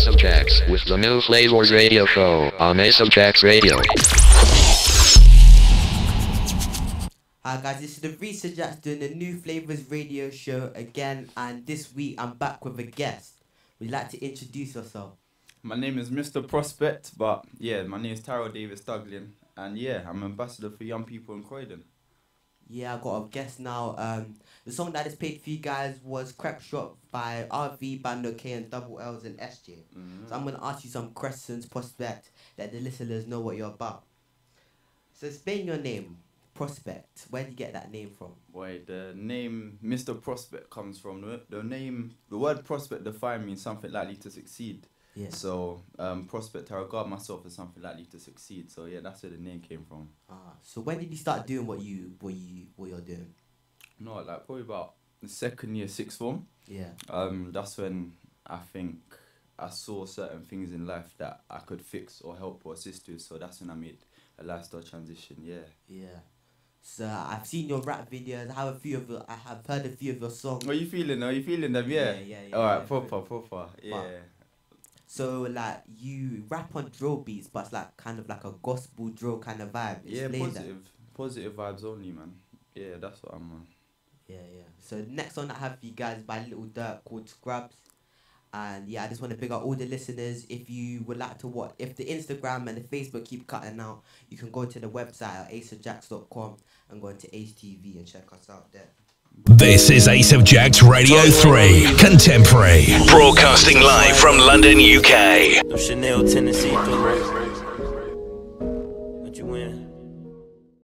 Ace of Jacks with the new Flavas Radio Show on Ace of Jacks Radio. Hi guys, this is the Riece Of Jacks doing the new Flavas Radio Show again, and this week I'm back with a guest. Would you like to introduce yourself? My name is Mr. Prospect, but yeah, my name is Tyrell Davis Duglin, and yeah, I'm ambassador for young people in Croydon. Yeah, I got a guest now. Um, the song that is played for you guys was Crep Shop by RV, Bando K, and Double L's and SJ. So I'm gonna ask you some questions, Prospect, that the listeners know what you're about. So explain your name, Prospect. Where did you get that name from? Wait, the name Mr. Prospect comes from the, the name. The word prospect defined means something likely to succeed. Yeah. So, um, prospect, I regard myself as something likely to succeed. So yeah, that's where the name came from. Ah, so when did you start doing what you what you what you're doing? No, like probably about the second year, sixth form. Yeah. Um, that's when I think I saw certain things in life that I could fix or help or assist with. So that's when I made a lifestyle transition. Yeah. Yeah. So I've seen your rap videos. I have a few of your, I have heard a few of your songs. Are you feeling? Are you feeling them? Yeah. Yeah, yeah, yeah, All right, yeah. proper, proper. Yeah. So like you rap on drill beats, but it's like kind of like a gospel drill kind of vibe. Yeah, Explain that. positive, positive vibes only, man. Yeah, that's what I'm on. Yeah, yeah. So next one I have for you guys by Little Dirt called Scrubs. And yeah, I just want to big up all the listeners. If you would like to watch, if the Instagram and the Facebook keep cutting out, you can go to the website at aceofjacks.com and go into HTV and check us out there. This is Ace of Jacks Radio 3, Contemporary. Broadcasting live from London, UK. Chanel Tennessee.